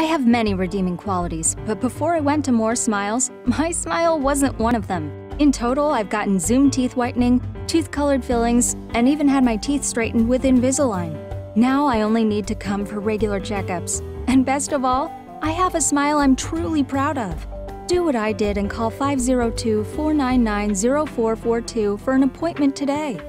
I have many redeeming qualities, but before I went to Moore Smiles, my smile wasn't one of them. In total, I've gotten Zoom teeth whitening, tooth colored fillings, and even had my teeth straightened with Invisalign. Now I only need to come for regular checkups. And best of all, I have a smile I'm truly proud of. Do what I did and call 502 499 0442 for an appointment today.